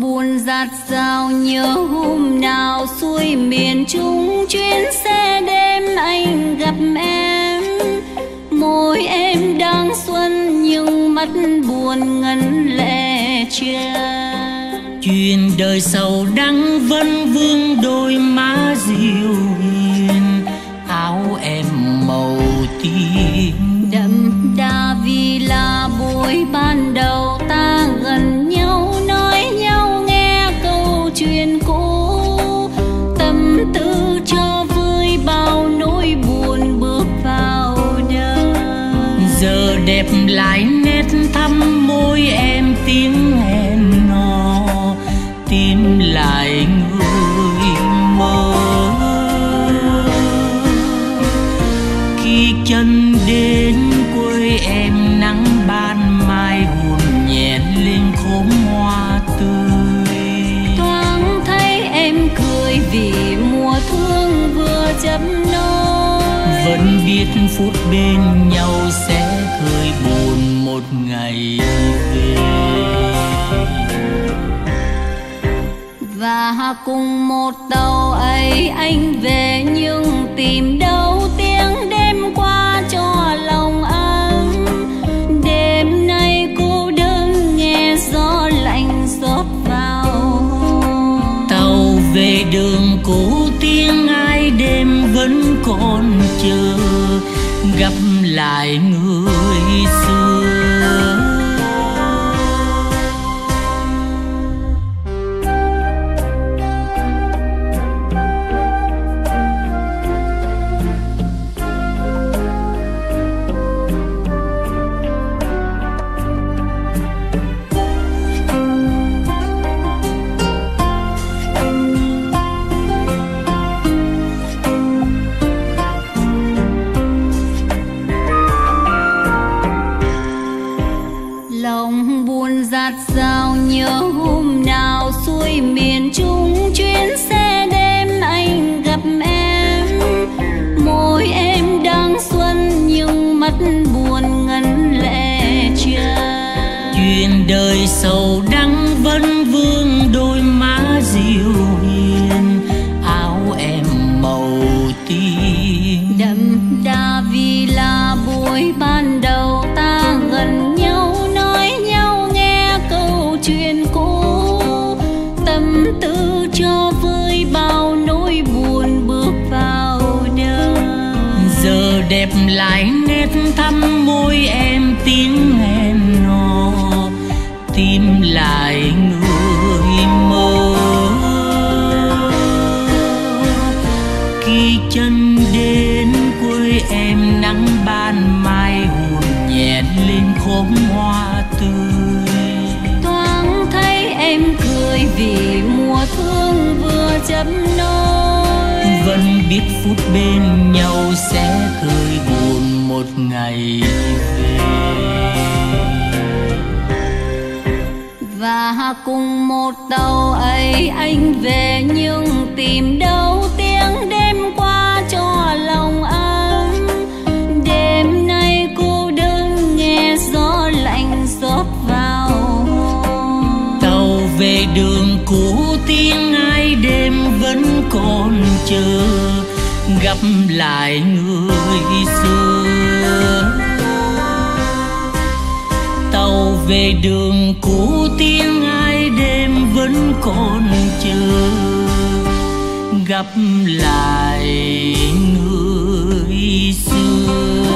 buồn giạt rào nhớ hôm nào xuôi miền trung chuyến xe đêm anh gặp em. Môi em đang xuân nhưng mắt buồn ngân lệ chen chuyện đời sau đắng vẫn vương đôi mắt giờ đẹp lại nét thăm môi em tiếng hẹn ngò tìm lại người mơ. Khi chân đến quê em nắng ban mai hồn nhẹ lên khóm hoa tươi. Thoáng thấy em cười vì mùa thương vừa chấm nôi. Vẫn biết phút bên nhau sẽ khơi buồn một ngày về. Và cùng một tàu ấy anh về nhưng tìm đâu tiếng đêm qua cho lòng ấm đêm nay cô đơn nghe gió lạnh rót vào. Tàu về đường cũ tiếng ai đêm vẫn còn chờ. Gặp lại người xưa. Buồn ngân lệ chia chuyện đời sầu đắng vẫn vương đôi má dịu hiền áo em màu tím. Đậm đà vì là buổi ban đầu ta gần nhau nói nhau nghe câu chuyện cũ. Tâm tư cho vơi lại nét thăm môi em tiếng hẹn hò tìm lại người mơ khi chân đến quê em nắng ban mai hồn nhẹ lên khóm hoa tươi. Thoáng thấy em cười vì mùa thương vừa chấm nôi. Vẫn biết phút bên nhau sẽ khơi buồn một ngày về. Và cùng một tàu ấy anh về nhưng tìm đâu tiếng đêm qua cho lòng ấm. Đêm nay cô đơn nghe gió lạnh rót vào. Tàu về đường cũ tiếng ai đêm vẫn còn chờ gặp lại người xưa lửa tàu về đường cũ tiếng ai đêm vẫn còn chờ gặp lại người xưa.